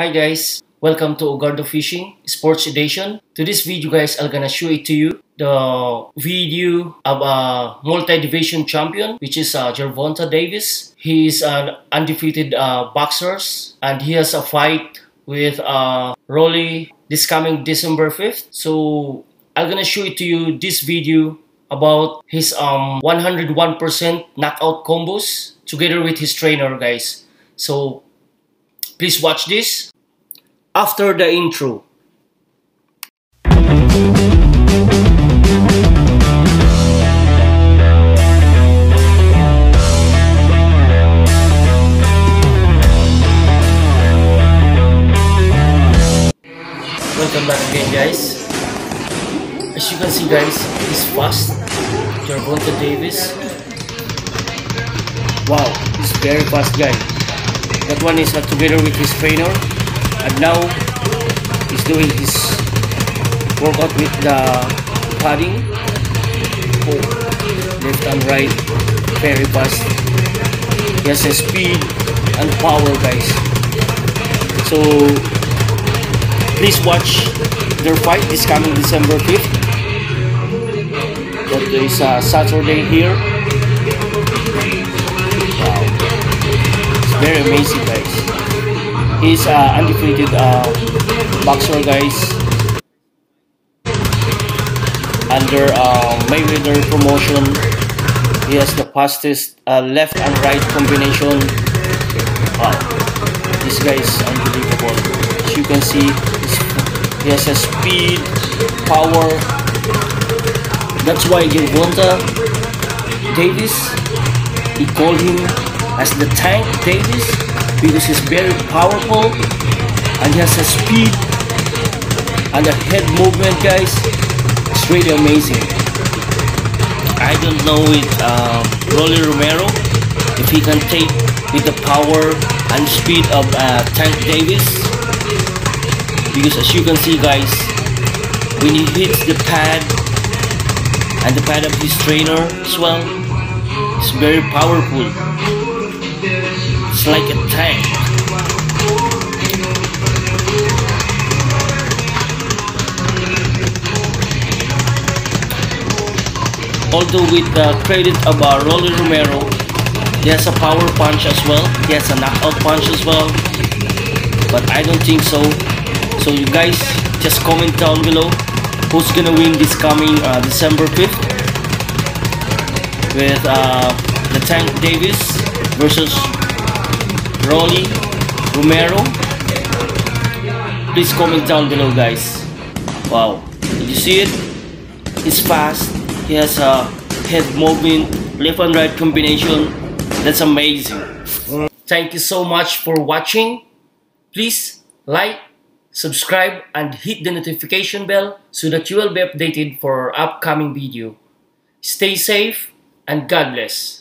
Hi guys, welcome to Ogardo Fishing Sports Edition. To this video guys, I'm gonna show it to you the video of a multi-division champion which is uh, Gervonta Davis. He is an undefeated uh, boxer and he has a fight with uh, Rolly this coming December 5th. So I'm gonna show it to you this video about his um 101% knockout combos together with his trainer guys. So please watch this after the intro. Welcome back again guys. As you can see guys, he's fast. Gervonta Davis. Wow, he's very fast guy. That one is uh, together with his trainer. And now he's doing his workout with the padding. Oh, left and right, very fast. He has a speed and power guys. So please watch their fight this coming December 5th. That is uh, Saturday here. Wow. It's very amazing. He's uh, undefeated uh, boxer guys. Under uh, Mayweather promotion, he has the fastest uh, left and right combination. Wow, this guy is unbelievable. As you can see, he has a speed, power. That's why Gervonta Davis, he called him as the Tank Davis because he's very powerful and he has a speed and a head movement, guys. It's really amazing. I don't know with um, Rolly Romero if he can take with the power and speed of uh, Tank Davis because as you can see guys when he hits the pad and the pad of his trainer as well it's very powerful it's like a tank. Although with the credit of uh, Rolly Romero he has a power punch as well. He has a knockout punch as well. But I don't think so. So you guys just comment down below who's gonna win this coming uh, December 5th with uh, the Tank Davis versus Rolly Romero. Please comment down below guys. Wow, did you see it? He's fast. He has a head movement, left and right combination. That's amazing. Thank you so much for watching. Please like, subscribe and hit the notification bell so that you will be updated for our upcoming video. Stay safe and God bless.